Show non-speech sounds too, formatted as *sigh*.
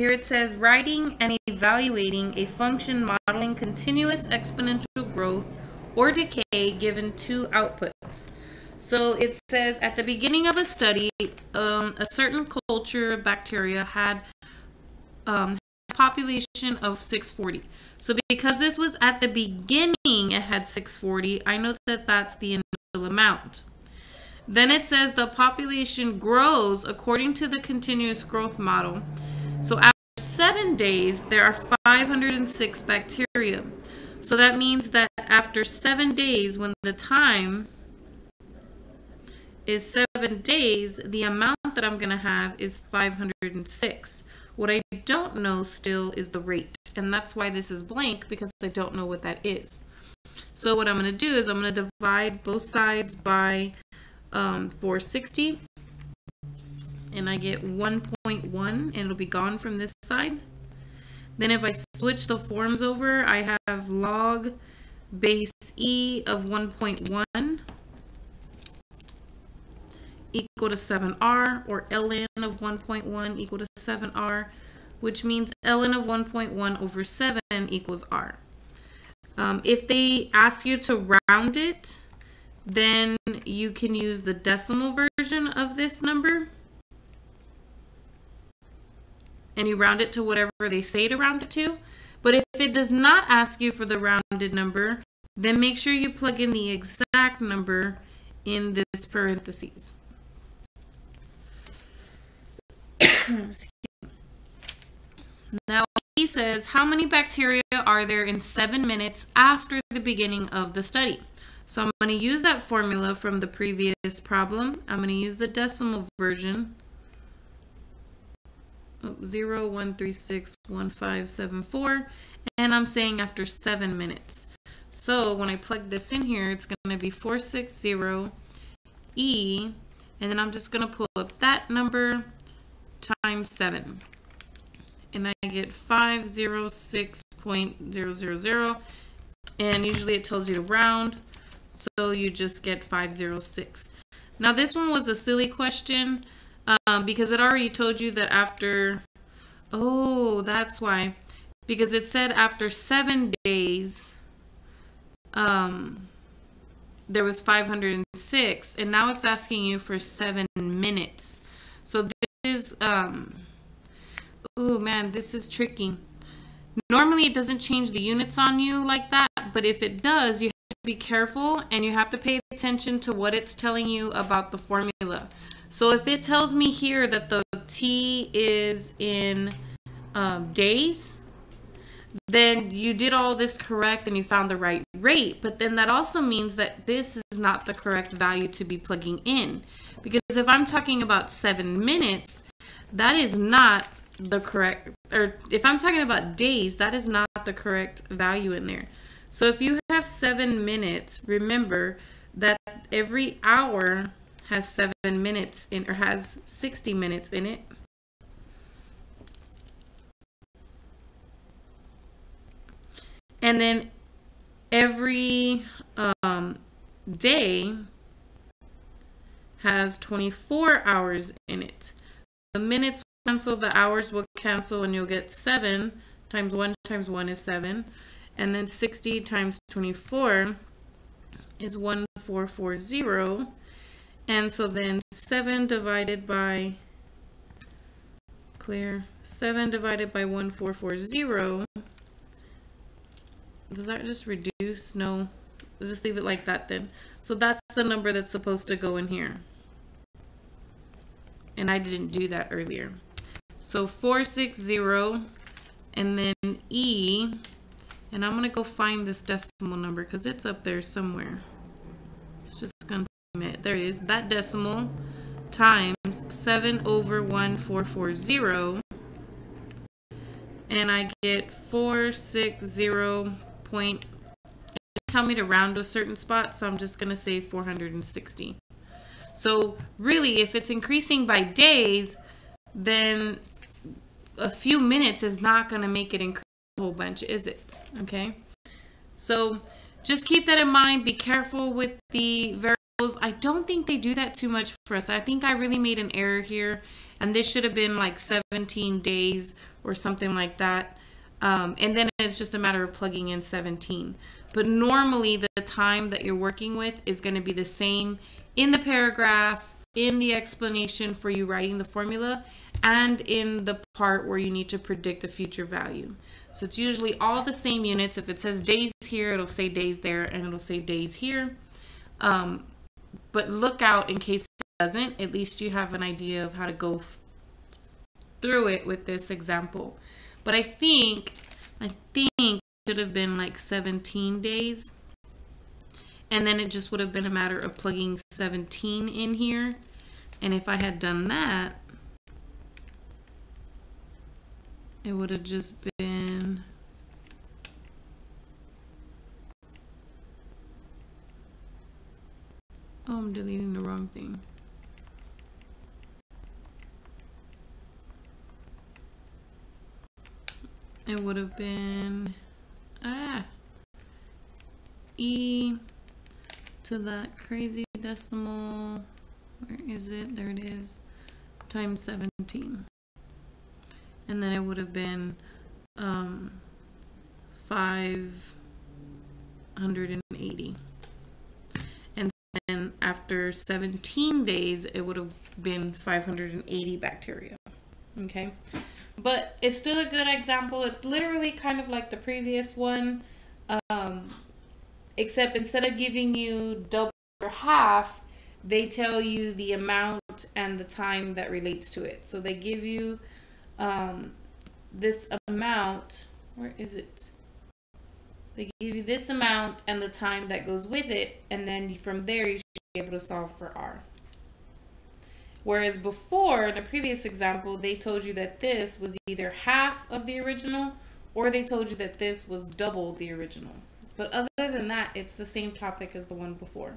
here it says writing and evaluating a function modeling continuous exponential growth or decay given two outputs. So it says at the beginning of a study, um, a certain culture of bacteria had um, a population of 640. So because this was at the beginning, it had 640, I know that that's the initial amount. Then it says the population grows according to the continuous growth model. So after seven days, there are 506 bacteria. So that means that after seven days, when the time is seven days, the amount that I'm going to have is 506. What I don't know still is the rate. And that's why this is blank, because I don't know what that is. So what I'm going to do is I'm going to divide both sides by um, 460. And I get 1.1, and it'll be gone from this side. Then if I switch the forms over, I have log base E of 1.1 equal to 7r, or ln of 1.1 equal to 7r, which means ln of 1.1 over 7 equals r. Um, if they ask you to round it, then you can use the decimal version of this number and you round it to whatever they say to round it to. But if it does not ask you for the rounded number, then make sure you plug in the exact number in this parentheses. *coughs* now he says, how many bacteria are there in seven minutes after the beginning of the study? So I'm going to use that formula from the previous problem. I'm going to use the decimal version 0, 1, 3, 6, 1, 5, 7, 4. And I'm saying after 7 minutes. So when I plug this in here, it's going to be 460 E. And then I'm just going to pull up that number times 7. And I get 506.000. And usually it tells you to round. So you just get 506. Now this one was a silly question um, because it already told you that after, oh, that's why. Because it said after seven days, um, there was 506, and now it's asking you for seven minutes. So this is, um, oh man, this is tricky. Normally it doesn't change the units on you like that, but if it does, you have to be careful and you have to pay attention to what it's telling you about the formula. So if it tells me here that the T is in um, days, then you did all this correct and you found the right rate. But then that also means that this is not the correct value to be plugging in. Because if I'm talking about seven minutes, that is not the correct, or if I'm talking about days, that is not the correct value in there. So if you have seven minutes, remember that every hour has seven minutes in or has 60 minutes in it. And then every um, day has 24 hours in it. The minutes cancel, the hours will cancel, and you'll get 7 times 1 times 1 is 7. And then 60 times 24 is 1440. And so then 7 divided by, clear, 7 divided by 1440, does that just reduce? No, will just leave it like that then. So that's the number that's supposed to go in here. And I didn't do that earlier. So 460 and then E, and I'm going to go find this decimal number because it's up there somewhere. Going to there it is, that decimal times 7 over 1440 and I get 460 point tell me to round to a certain spot so I'm just going to say 460 so really if it's increasing by days then a few minutes is not going to make it increase a whole bunch is it? Okay? So just keep that in mind. Be careful with the very I don't think they do that too much for us. I think I really made an error here, and this should have been like 17 days or something like that. Um, and then it's just a matter of plugging in 17. But normally the time that you're working with is going to be the same in the paragraph, in the explanation for you writing the formula, and in the part where you need to predict the future value. So it's usually all the same units. If it says days here, it'll say days there, and it'll say days here. Um, but look out in case it doesn't. At least you have an idea of how to go through it with this example. But I think, I think should have been like 17 days. And then it just would have been a matter of plugging 17 in here. And if I had done that, it would have just been Oh, I'm deleting the wrong thing. It would have been ah e to that crazy decimal where is it? There it is times 17 and then it would have been um, 580 and then after 17 days it would have been 580 bacteria okay? But it's still a good example. It's literally kind of like the previous one um, except instead of giving you double or half they tell you the amount and the time that relates to it. So they give you um, this amount, where is it? They give you this amount and the time that goes with it, and then from there you be able to solve for R. Whereas before, in the previous example, they told you that this was either half of the original or they told you that this was double the original. But other than that, it's the same topic as the one before.